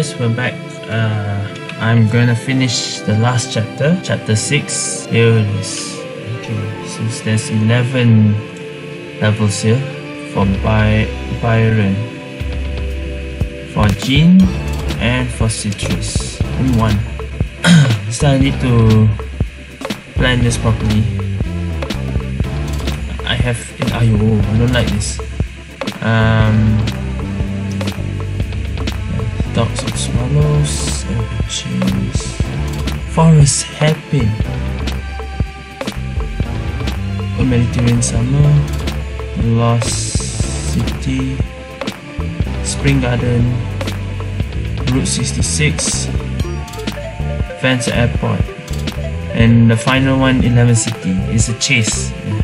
guys, we're back. Uh, I'm gonna finish the last chapter, chapter 6. Here it is. Okay, since there's 11 levels here for By Byron, for Jean, and for Citrus. In one. so I need to plan this properly. I have. Ayo, I don't like this. Um, Dogs of swallows, cheese, forest hairpin, a Mediterranean summer, lost city, spring garden, Route 66, Vance Airport, and the final one, 11 City, is a chase. Yeah,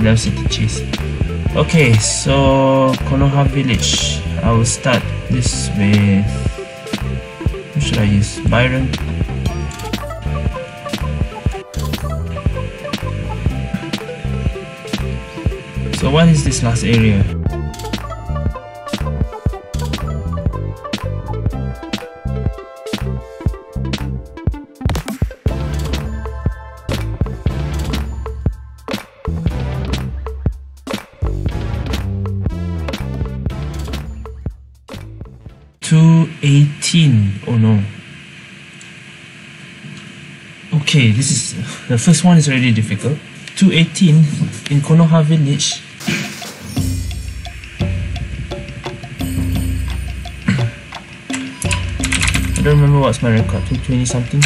11 City chase. Okay, so Konoha Village. I will start this with who should I use? Byron. So what is this last area? Two eighteen. Oh no. Okay, this is the first one is already difficult. Two eighteen in Konoha village. I don't remember what's my record. Two twenty something.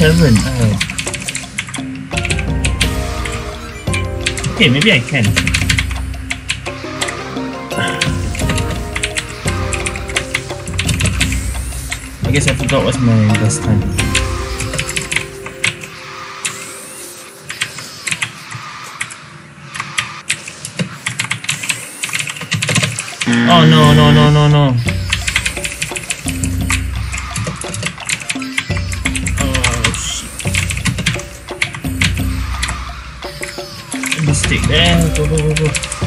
107. Oh. Okay, maybe I can. I guess I forgot what's my best time. Oh no no no no no. Mistake there. Go go go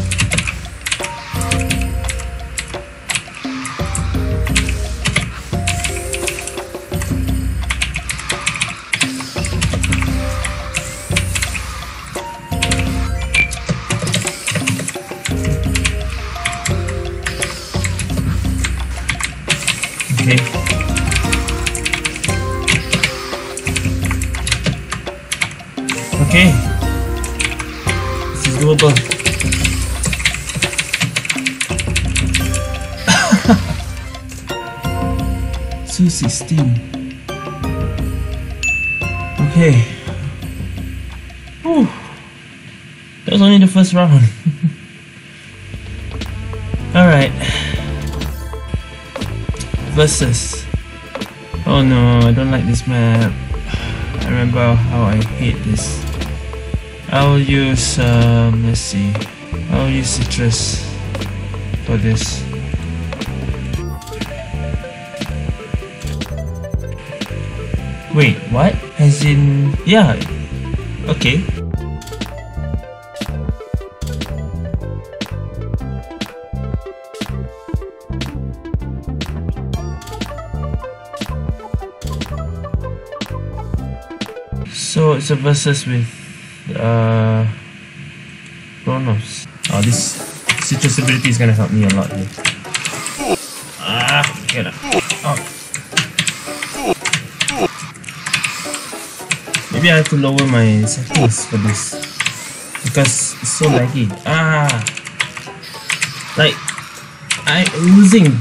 versus. Oh no, I don't like this map. I remember how I hate this. I'll use, um, let's see. I'll use citrus for this. Wait, what? As in, yeah. Okay. So it's a versus with uh, Kronos. Oh, this citrus ability is gonna help me a lot here. Ah, get up. Oh. Maybe I have to lower my settings for this because it's so laggy. Ah, like I'm losing.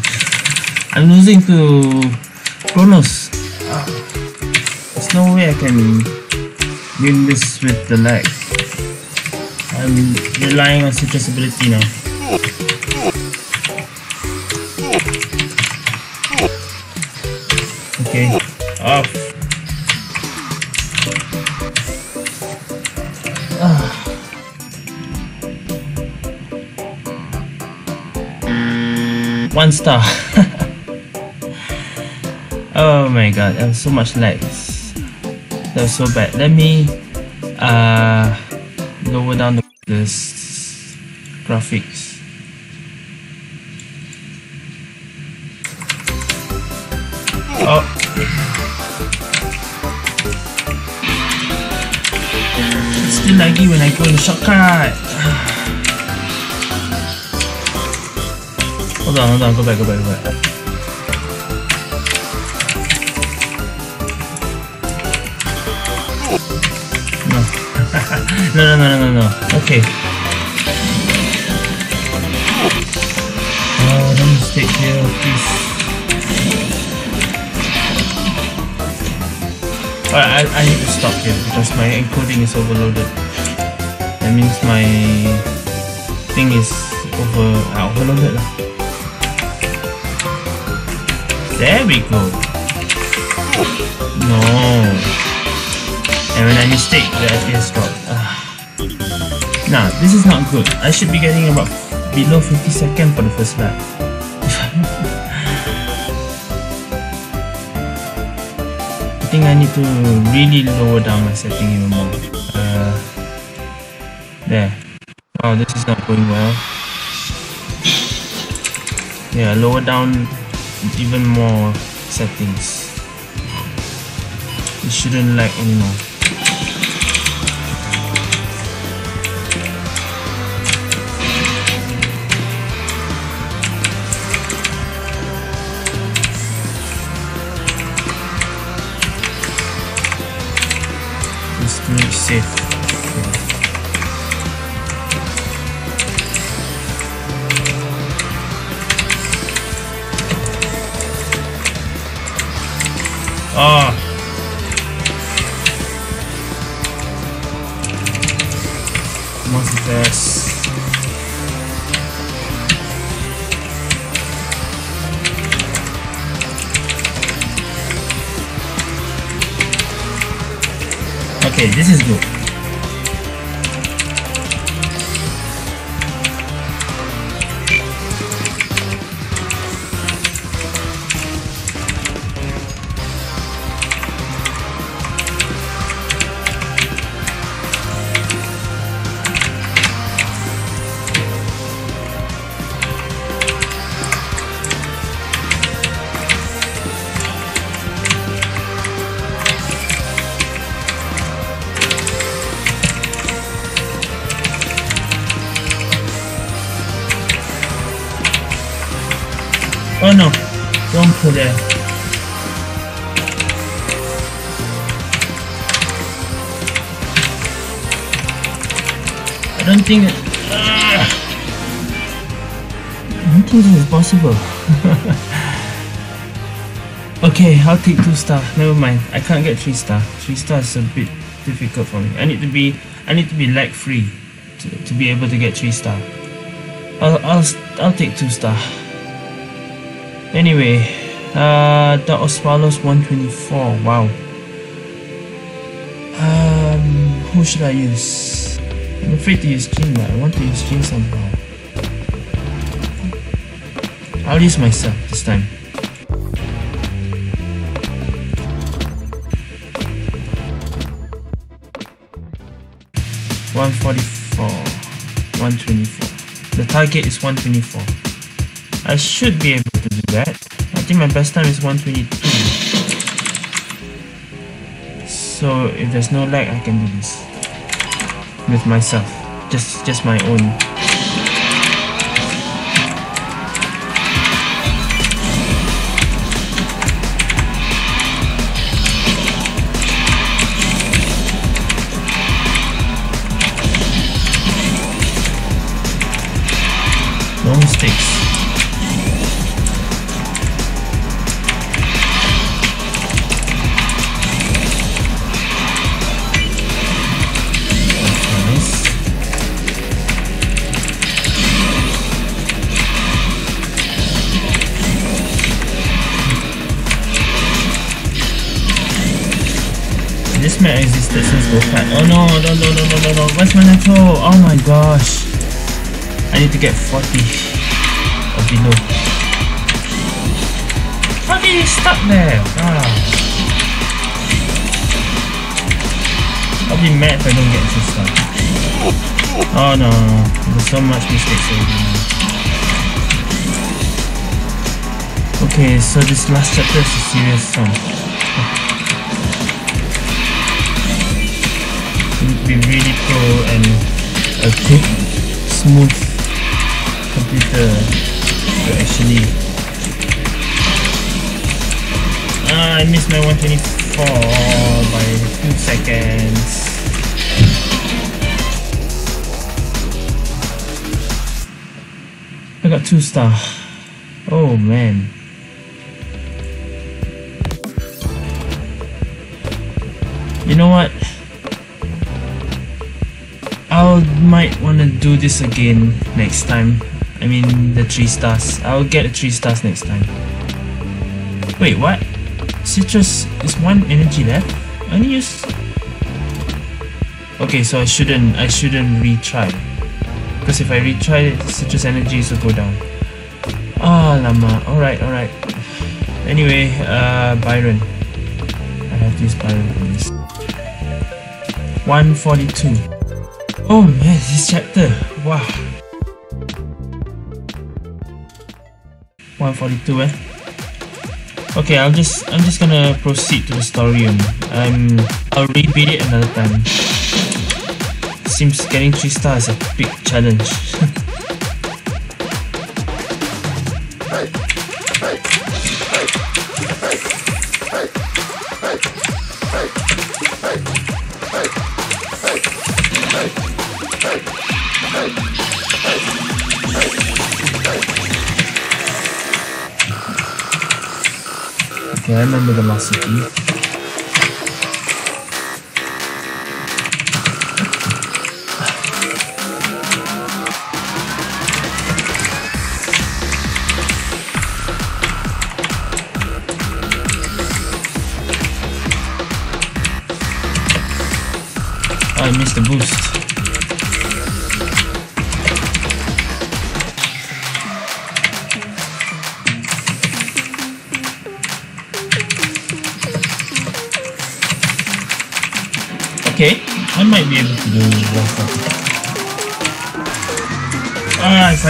I'm losing to Kronos. Ah. There's no way I can win this with the lag. I'm relying on citrus ability now. Okay, off. Ah. One star. oh my god, that was so much lag. That so bad. Let me uh lower down the this graphics. Oh. Still laggy when I go in the shortcut. hold on, hold on, go back, go back, go back. No, no, no, no, no, no. Okay. Uh, let me stay here, please. Alright, I, I need to stop here because my encoding is overloaded. That means my thing is over uh, overloaded. There we go. No. And when I mistake, the FPS drop. Nah, this is not good. I should be getting about below 50 seconds for the first lap. I think I need to really lower down my setting even more. Uh, there. Oh, this is not going well. Yeah, lower down even more settings. It shouldn't lag anymore. Make safe. Ah. Multitask. Okay, this is good. okay, I'll take two star. Never mind. I can't get three star. Three star is a bit difficult for me. I need to be I need to be lag free to, to be able to get three star. I'll I'll I'll take two star. Anyway, uh, the Osvalos 124. Wow. Um, who should I use? I'm afraid to use Jean, but I want to use Jean somehow. I'll use myself this time. One forty-four, one twenty-four. The target is one twenty-four. I should be able to do that. I think my best time is 122. So if there's no lag, I can do this with myself. just just my own. Long sticks. This map existed since GKart. Oh no, no, no, no, no, no, no. Where's my nitro? Oh my gosh. I need to get 40 or below. How did you stuck there? Ah. I'll be mad if I don't get this stuff. Oh no, there's so much mistakes. Okay, so this last chapter is a serious. You need to be really pro and a quick, smooth computer to actually. Ah, I missed my 124 by 2 seconds. I got 2 star. Oh man. You know what? I might want to do this again next time. I mean, the 3 stars. I'll get the 3 stars next time. Wait, what? Citrus is 1 energy left? I only use... Okay, so I shouldn't, I shouldn't retry. Because if I retry it, citrus energies will go down. Ah, lama. Alright, alright. Anyway, uh, Byron. I have this Byron please. 142. Oh man, this chapter. Wow. 142 eh? Okay, I'll just I'm just gonna proceed to the story only. Um I'll repeat it another time. Seems getting 3 stars is a big challenge. okay, I remember the last city.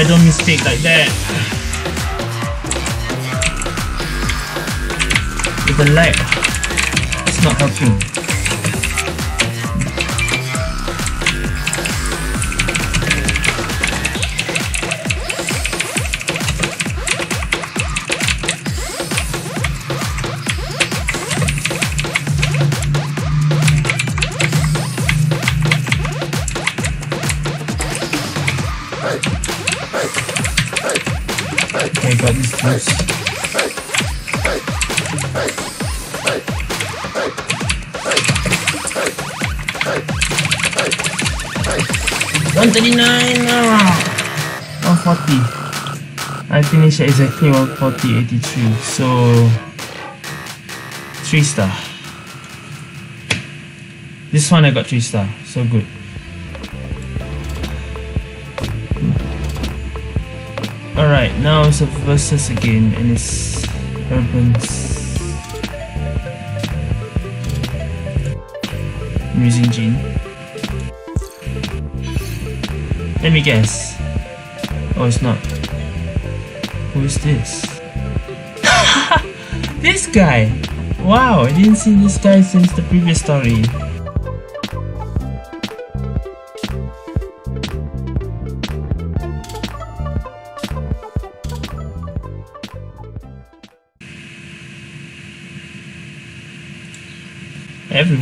I don't mistake like that. With the light, it's not helping. Got this boost. One thirty nine. Uh, one forty. I finished exactly one forty eighty three. So three star. This one I got three star. So good. Now it's a versus again and it's Urban's using Jean. Let me guess. Oh it's not. Who is this? this guy! Wow, I didn't see this guy since the previous story.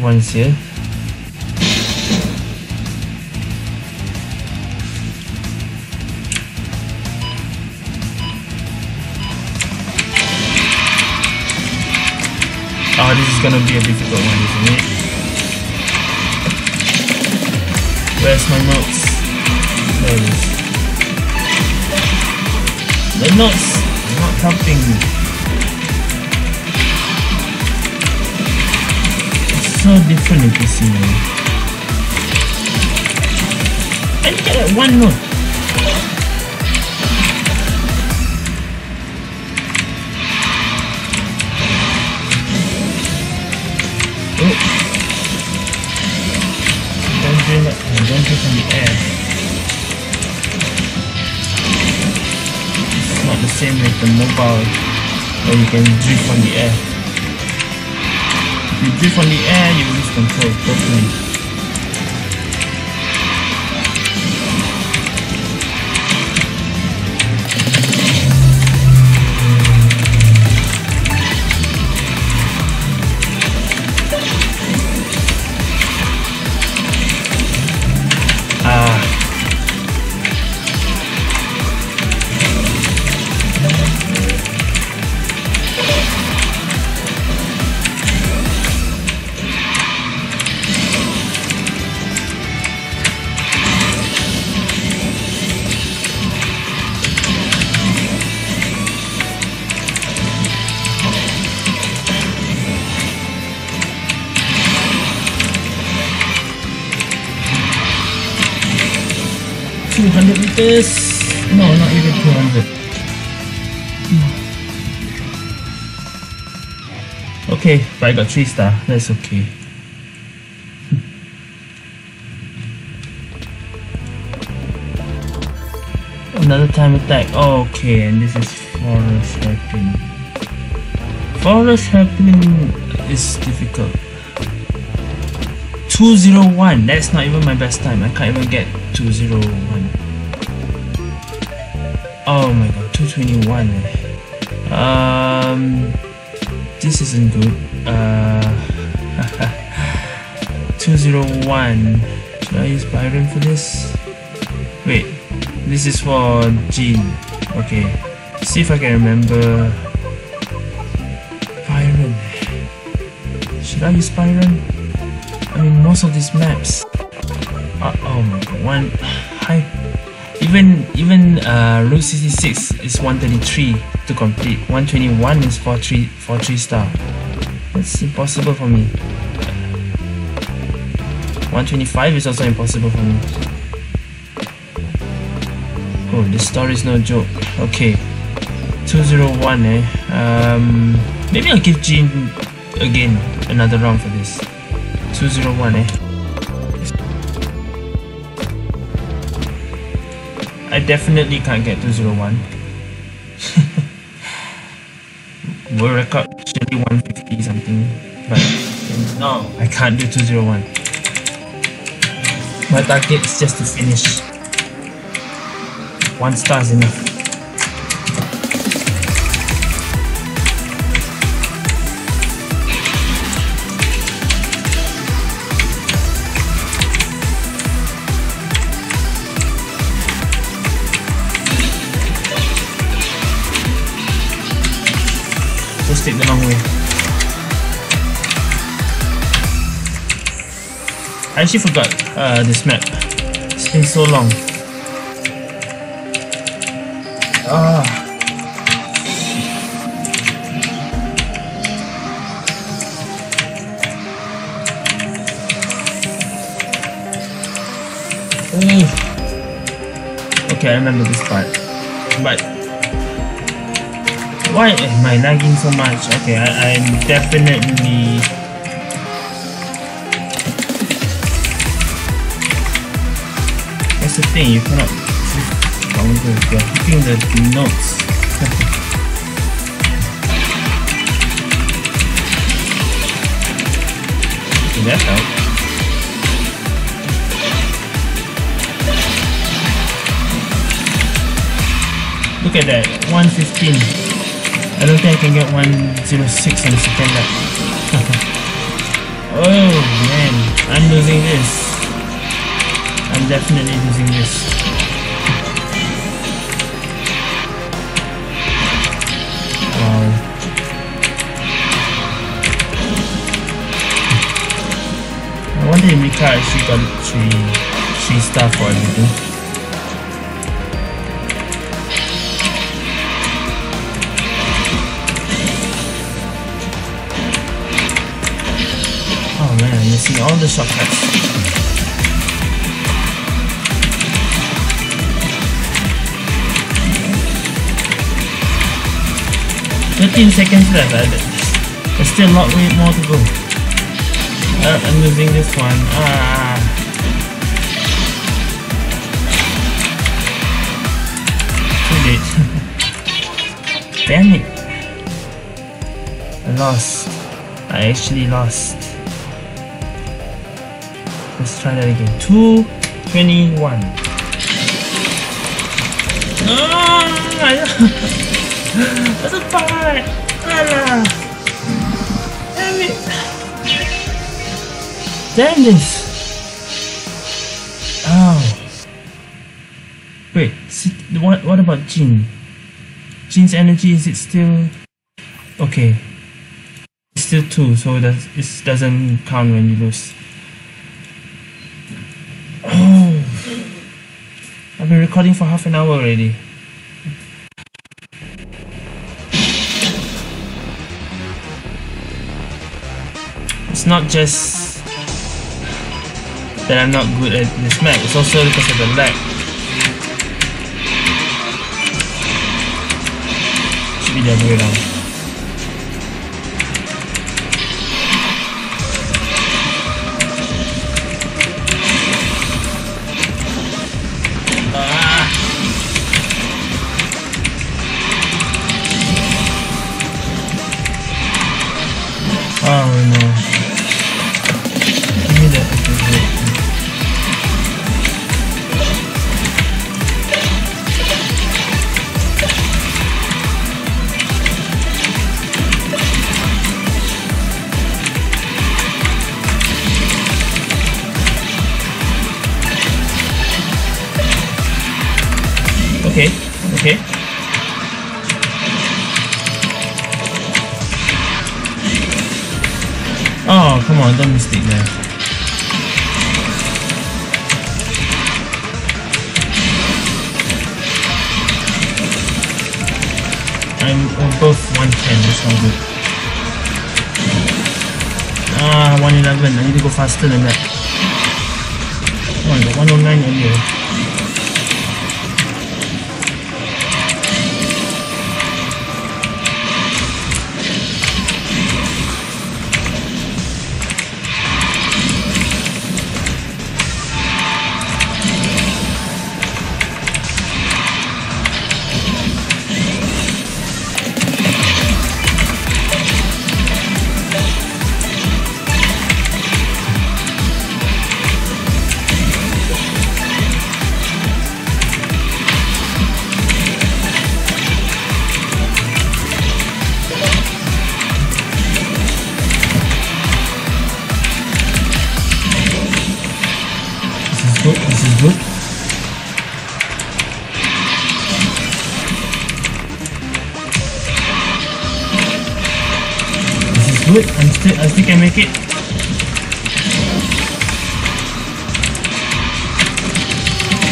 Here. Oh, ah, this is gonna be a difficult one, isn't it? Where's my notes? There it is. The notes not helping me. Uh, oh. Don't drill it. Don't drill from the air. It's not the same with the mobile where you can drift from the air. You drift from the air, you lose control totally. Meters. No, not even two hundred. Hmm. Okay, but I got three star. That's okay. Hmm. Another time attack. okay, and this is forest hairpin. Forest hairpin is difficult. 201. That's not even my best time. I can't even get 201. Oh my god, 221. eh. Um, this isn't good. Uh, 201. Should I use Byron for this? Wait, this is for Jean. Okay, see if I can remember. Byron. Should I use Byron? I mean, most of these maps. Uh, oh my god, one high. Even even uh, Route 66 is 133 to complete. 121 is 43 43 star. That's impossible for me. 125 is also impossible for me. Oh, this story is no joke. Okay, 201 eh. Um, maybe I'll give Jean again another round for this. 201 eh. I definitely can't get 201. World record actually 150 something, but no, I can't do 201. My target is just to finish. One star is enough. I actually forgot uh, this map. It's been so long. Ah. Ooh. Okay, I remember this part. But why am I lagging so much? Okay, I, I'm definitely the thing, you cannot shift counter, you're hitting the notes. that helped. Look at that, 115. I don't think I can get 106 on the second lap. Oh man, I'm losing this. I'm definitely using this. Wow. I wonder if Mika actually got three, three star for everything. Oh, missing all the shortcuts. Thirteen seconds left. There's still a lot more to go. Uh, I'm losing this one. Ah. Too late. Damn it. I lost. I actually lost. Let's try that again. 221. Ah, that's a five. Ah, damn it. Damn this. Oh. Wait, what, what about Jean? Jean's energy, is it still... Okay. It's still 2, so it doesn't count when you lose. Oh! I've been recording for half an hour already. It's not just that I'm not good at this map, it's also because of the lag. Should be the other way around.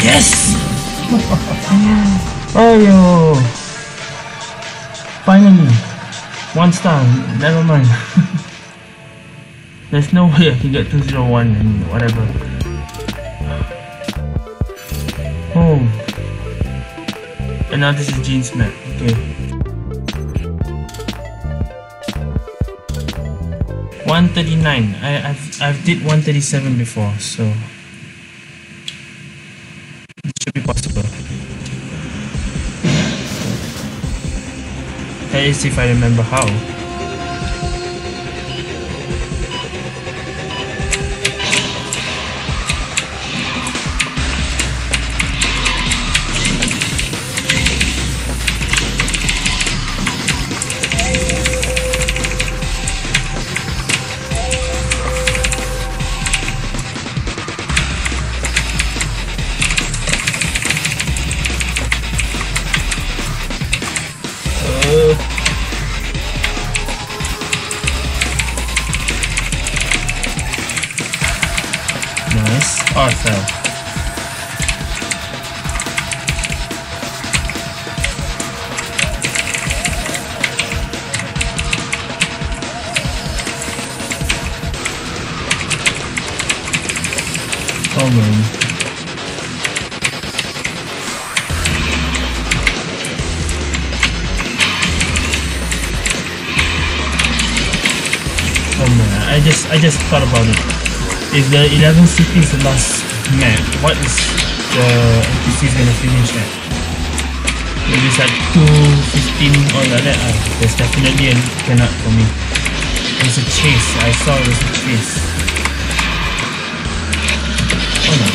Yes! oh yo! Finally! One star, never mind. There's no way I can get 201 and whatever. Oh. And now this is Jean's map. Okay. 139 I, I've, I've did 137 before so it should be possible. At least if I remember how I just thought about it. If the 11 city is the last map, what is the NPCs gonna finish at? If it's like 215 or like that, uh, there's definitely a cannot for me. There's a chase, I saw there's a chase. Oh no,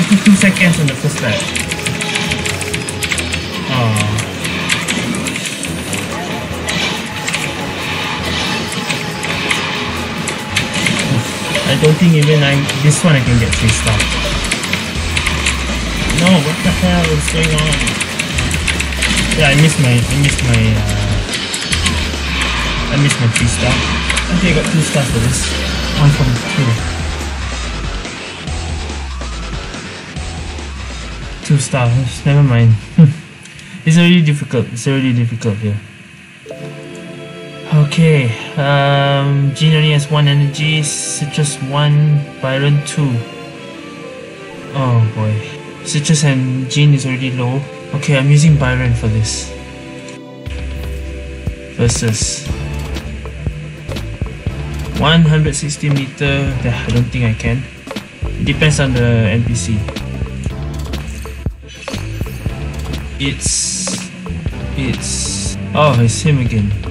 52 seconds on the first lap. I don't think even I this one I can get three star. No, what the hell is going on? Yeah, I missed my I missed my uh, I missed my three star. I think I got two stars for this. One from two. Two stars, never mind. it's already difficult. It's already difficult here. Okay, um, Jean only has one energy, Citrus one, Byron two. Oh boy, Citrus and Jean is already low. Okay, I'm using Byron for this. Versus 160 meter. I don't think I can. It depends on the NPC. It's it's oh, it's him again.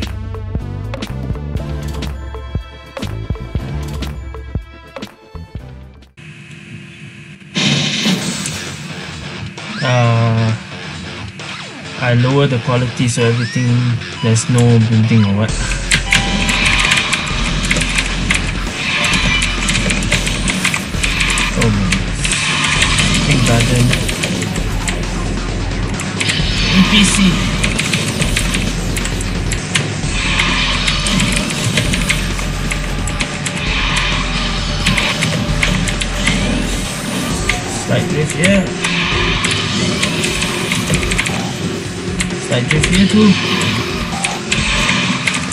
Lower the quality so everything there's no building or what. Oh man. Pink garden. NPC Like this, yeah. Drift here too.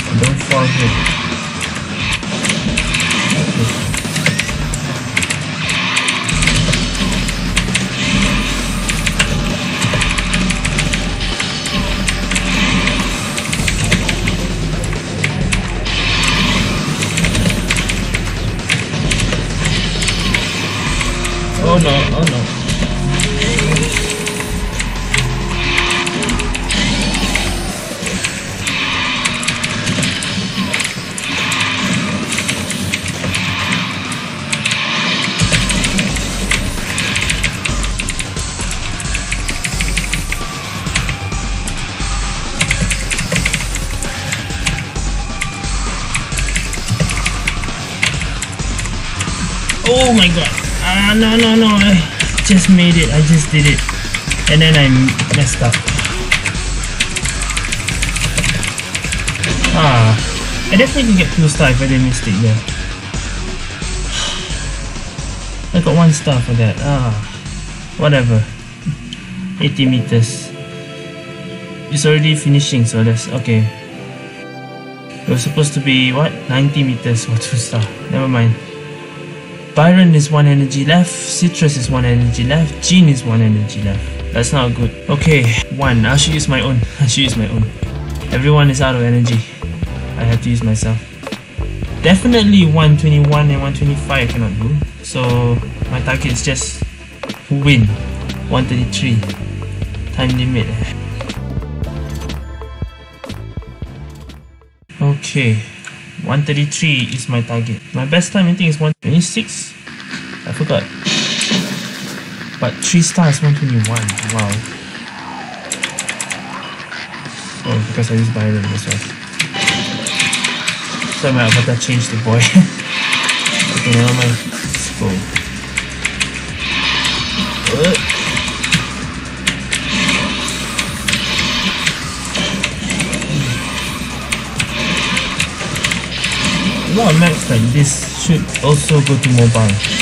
And don't fall no, no, no. I just made it. I just did it. And then I messed up. Ah. I definitely can get two star if I didn't mistake there. I got one star for that. Ah. Whatever. 80 meters. It's already finishing, so that's okay. It was supposed to be what? 90 meters for two star. Never mind. Byron is one energy left, Citrus is one energy left, Jean is one energy left. That's not good. Okay, one. I should use my own. I should use my own. Everyone is out of energy. I have to use myself. Definitely 121 and 125 I cannot do. So my target is just win. 133. Time limit. Okay. 133 is my target. My best time I think is 126. I forgot. But 3 stars 121. Wow. Oh, because I used Byron as well. So I might have change the boy. okay, never mind. Uh. A of maps like this should also go to mobile.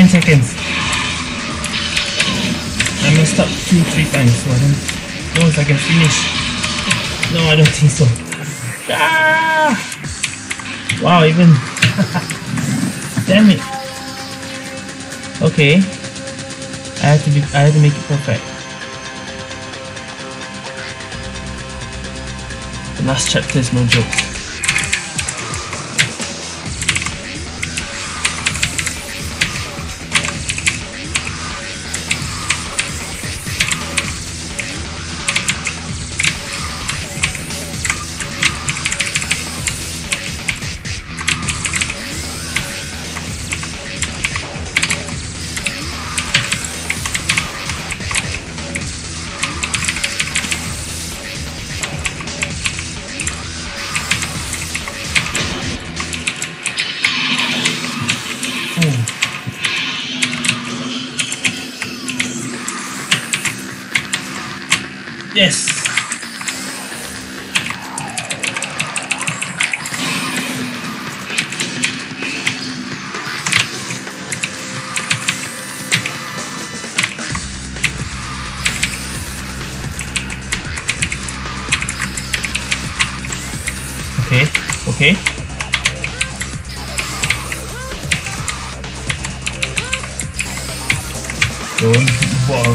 10 seconds. I messed up two, three times, so I don't know if I can finish. No, I don't think so. Ah! Wow, even... Damn it. Okay. I have to be, I have to make it perfect. The last chapter is no joke. Okay, okay. Don't ball.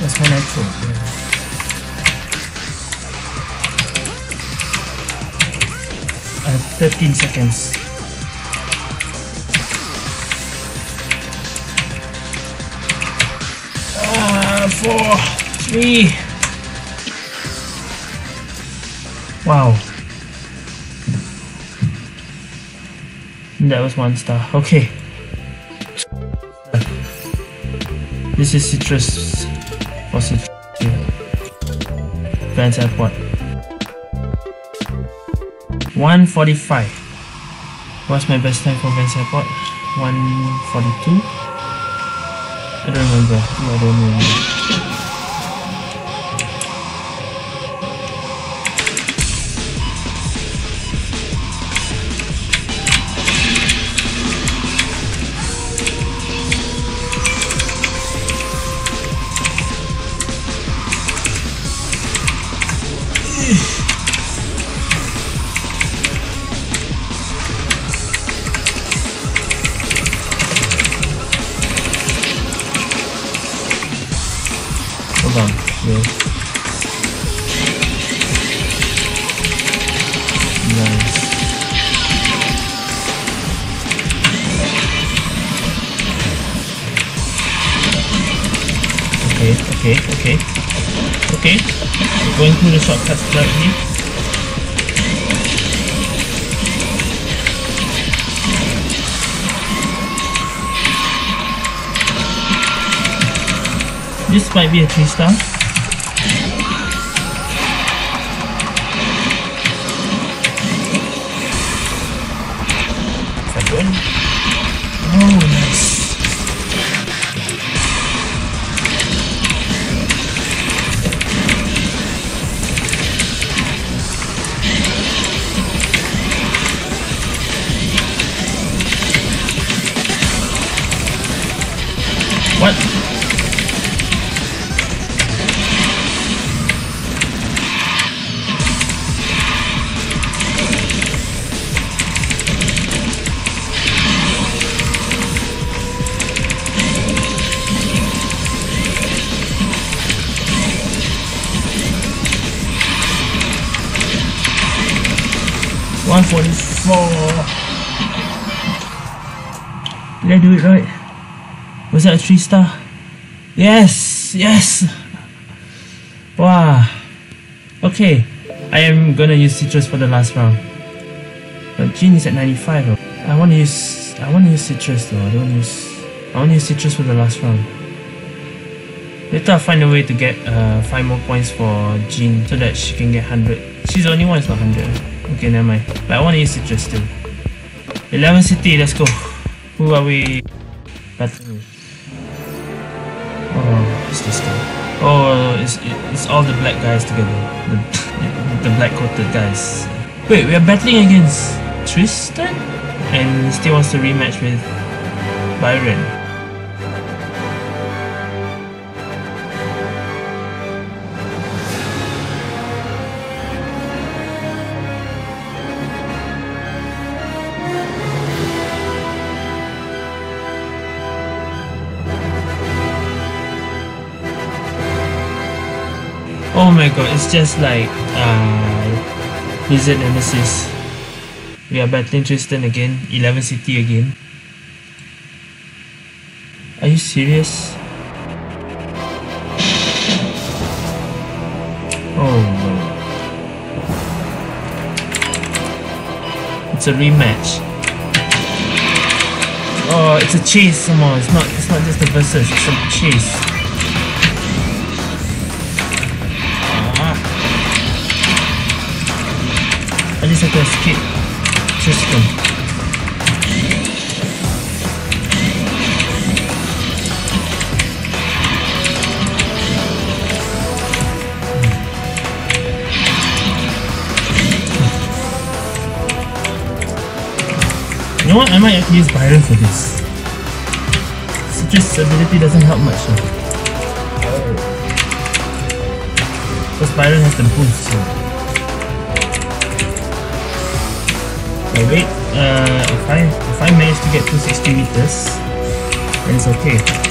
That's my natural. I have 13 seconds. Ah, four, three. Wow. That was one star. Okay. This is citrus for citrus. Vans Airport. 145. What's my best time for Vans Airport? 142? I don't remember. I don't remember. Okay, okay, okay. We're going through the shortcuts correctly. This might be a three star. Do it right? Was that a three star? Yes, yes. Wow. Okay, I am gonna use citrus for the last round. But Jean is at 95. though. I wanna use I wanna use citrus though. I don't wanna use I wanna use citrus for the last round. Later I'll find a way to get uh, 5 more points for Jean so that she can get 100. She's the only one that's not 100. Okay, never mind. But I want to use Citrus still. 11 City, let's go. Who are we battling? Oh, it's this guy. Oh, it's, it's all the black guys together. The, the black coated guys. Wait, we are battling against Tristan? And he still wants to rematch with Byron. My god, it's just like uh, Blizzard Nemesis. We are battling Tristan again, 11 City again. Are you serious? Oh no. It's a rematch. Oh, it's a chase somehow. It's not it's not just a versus, it's a chase. At least I can escape Tristan. You know what? I might use Byron for this. Citrus ability doesn't help much though. Because Byron has the boost. So. Oh wait, uh, if I if I manage to get 260 meters, then it's okay.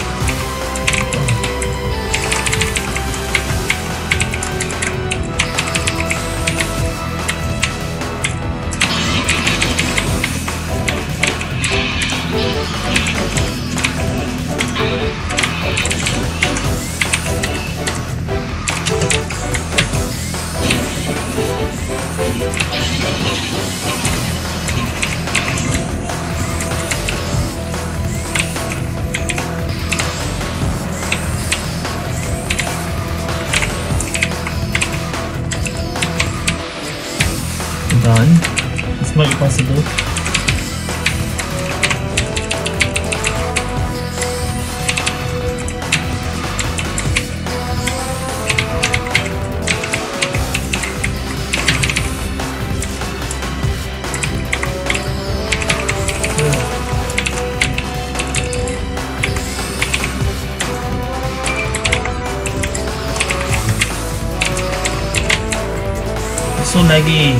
So laggy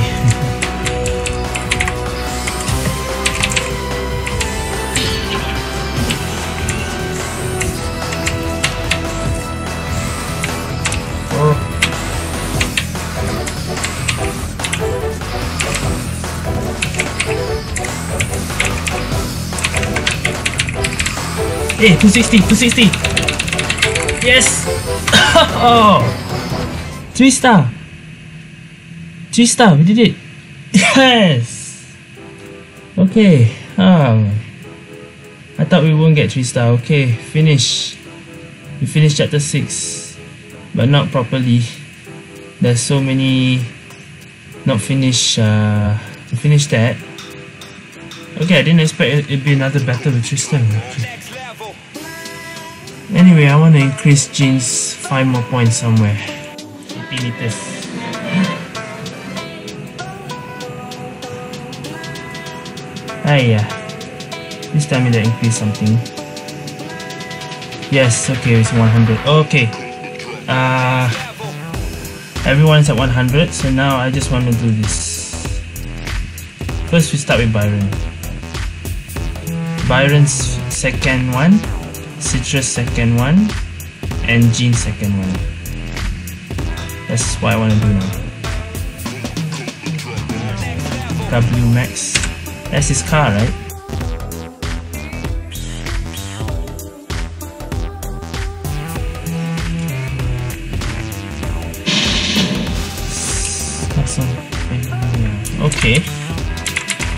Hey, 260, 260. Yes. oh. Three star. Three star, we did it. Yes. Okay. Um. I thought we won't get three star. Okay, finish. We finished chapter six, but not properly. There's so many not finished. Uh, finish that. Okay, I didn't expect it'd be another battle with Tristan. Anyway, I want to increase Jean's 5 more points somewhere. Infinitus. Ah yeah. Please tell me to increase something. Yes, okay, it's 100. Okay. Uh, everyone's at 100, so now I just want to do this. First, we start with Byron. Byron's second one Citrus second one, and Jean second one. That's what I want to do now. W Max. That's his car, right? Okay.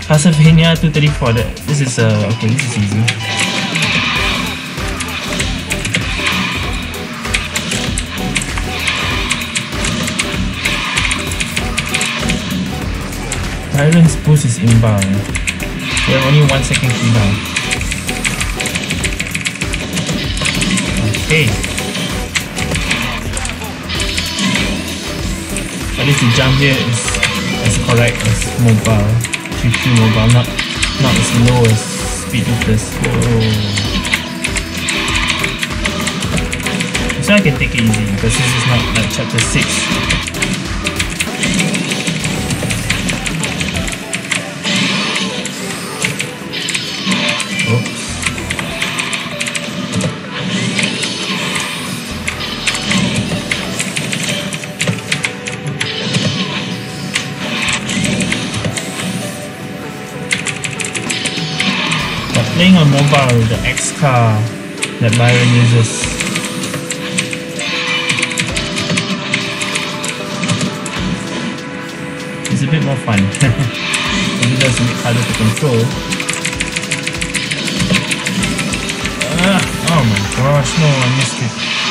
Castlevania 234. This is uh okay. This is easy. Byron's boost is inbound. We have only one second cooldown. Okay. At least the jump here is as correct as mobile. QQ mobile, not not as low as speed of this. Oh. So I can take it easy because this is not like chapter 6 playing on mobile, the X car that Byron uses. It's a bit more fun. Maybe that's a bit harder to control. Ah, oh my gosh, no, I missed it.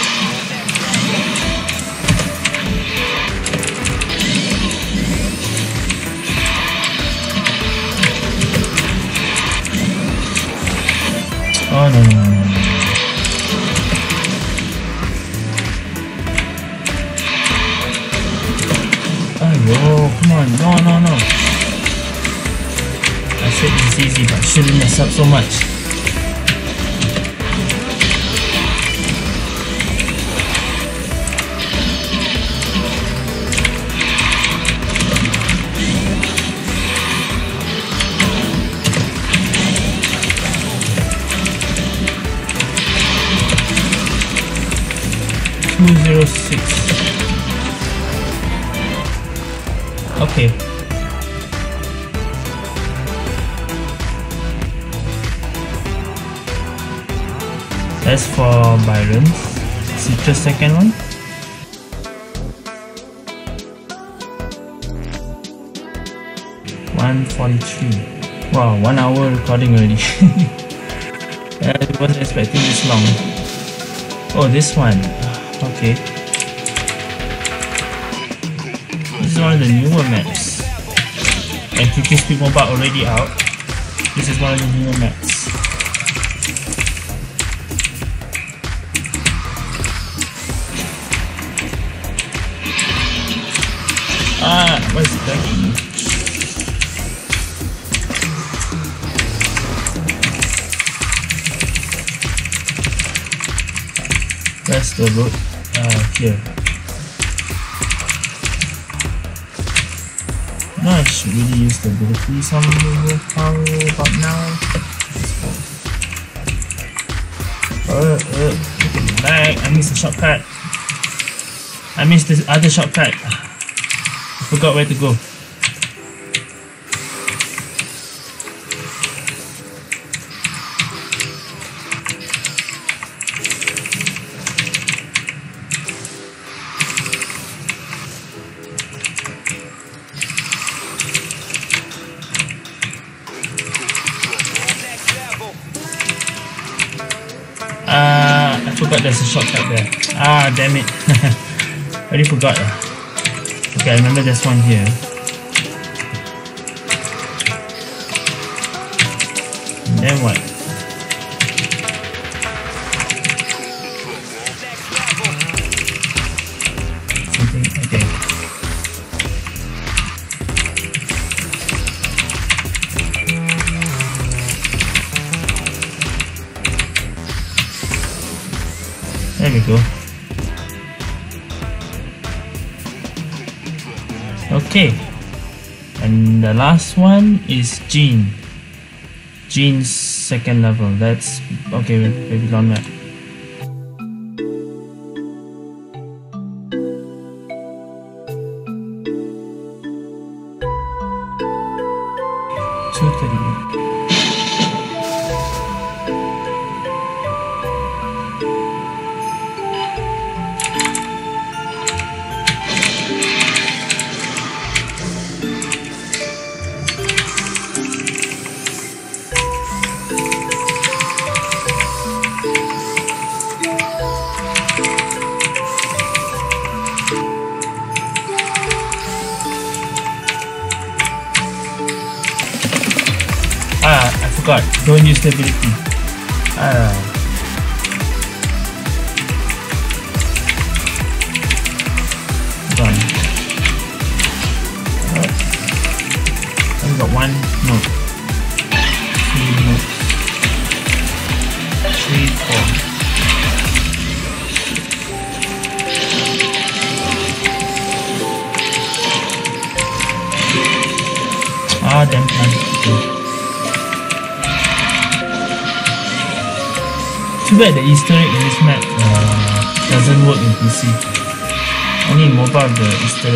Oh no no no. Ayo, come on, no no no. I said it's easy but shouldn't mess up so much. Okay. As for Byron's, is the second one? One forty-three. Wow, one hour recording already. I wasn't expecting this long. Oh, this one. Okay. This is one of the newer maps. And QQ Speed Mobile already out. This is one of the newer maps. Ah, where's the lagging? Where's the road? uh, here. No, I should really use the ability some power about now. Uh, uh, back. I missed the shortcut. I missed the other shortcut. I forgot where to go. Already forgot. Okay, I remember this one here. Okay. And the last one is Jean. Jean's second level. That's okay, maybe on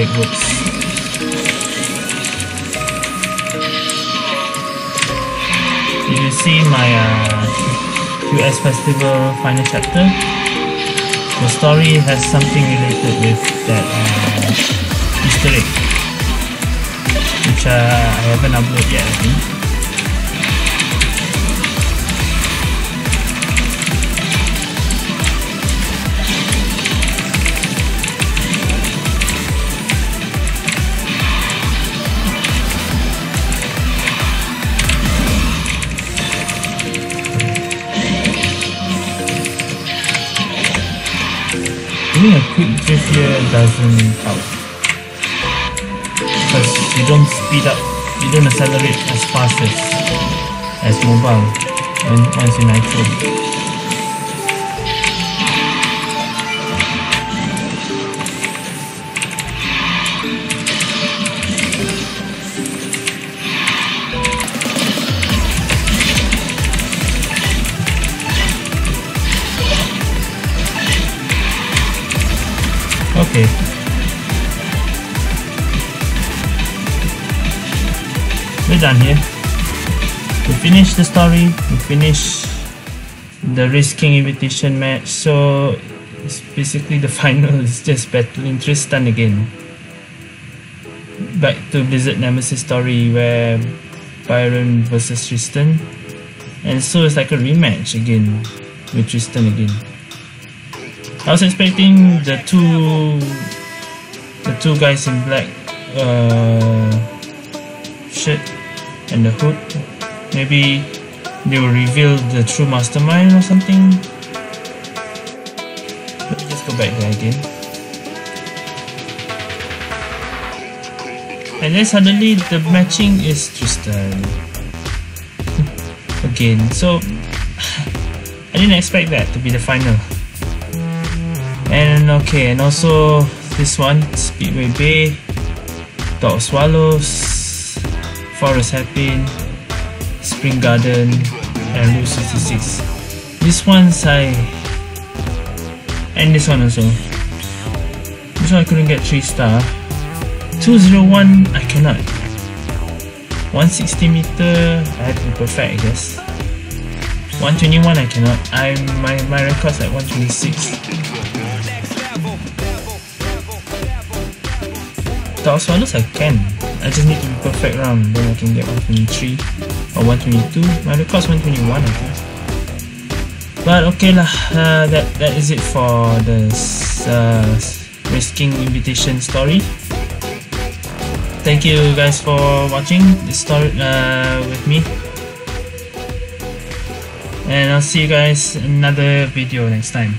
Egg works. You see my uh, US Festival final chapter, the story has something related with that uh, Easter egg which uh, I haven't uploaded yet I think Doing a quick drift here doesn't help because you don't speed up, you don't accelerate as fast as, as mobile when, once in nitro. Okay, we're done here. We finished the story. We finished the Race King invitation match. So it's basically the final is just battling Tristan again. Back to Blizzard Nemesis story where Byron versus Tristan. And so it's like a rematch again with Tristan again I was expecting the two the two guys in black uh, shirt and the hood. Maybe they will reveal the true mastermind or something. Let me just go back there again. And then suddenly the matching is Tristan. again, so I didn't expect that to be the final. And okay, and also this one, Speedway Bay, Dog Swallows, Forest Hairpin, Spring Garden, and Route 66. This one's I... And this one also. This one I couldn't get 3 star. 201 I cannot. 160 meter I have to be perfect I guess. 121 I cannot. I my my record's at 126. Dog Swallows I can. I just need to be perfect round then I can get 123 or 122 my record's 121 I think but okay lah uh, that, that is it for the uh, Race King invitation story. Thank you guys for watching this story uh, with me. And I'll see you guys in another video next time